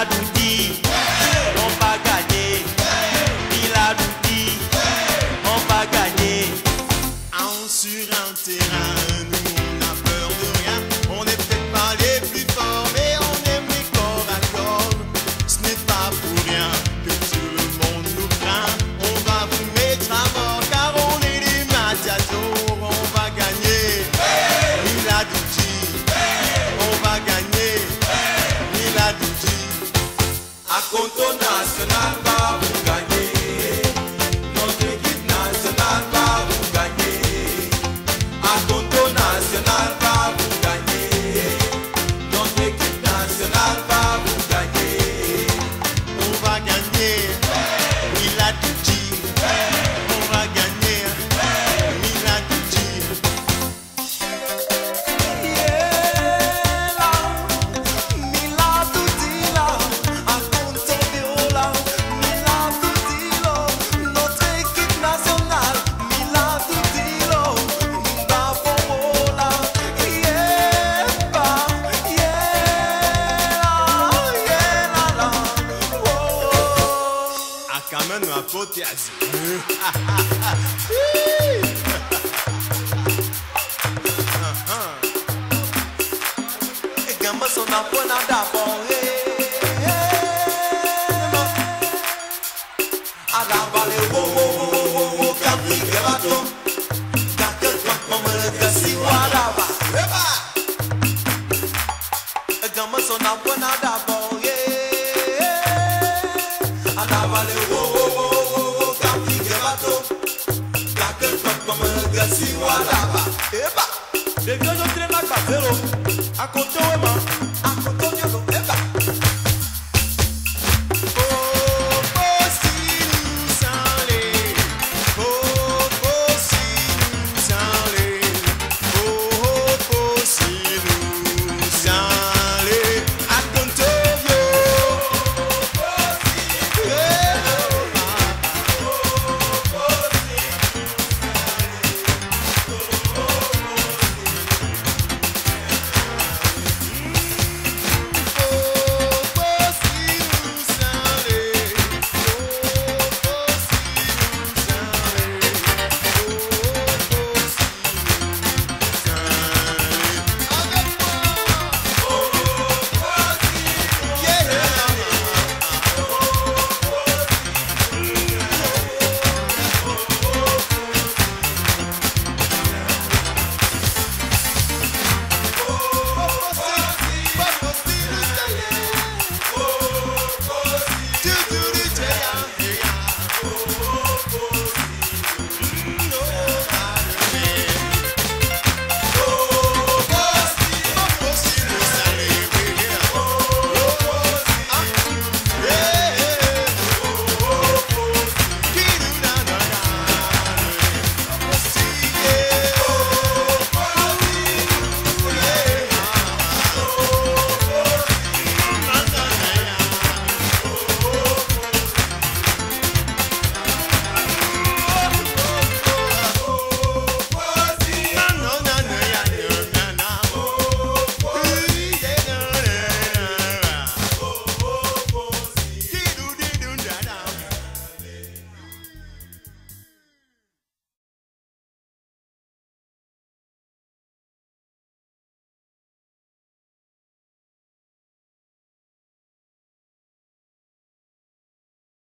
Adudi. Gamba so na pona da bon eh, eh, eh. Ada vale wo wo wo wo wo kapi gebato Kaka kwa kwa gasi wala ba. Eba Gamba so na pona da Valeu, de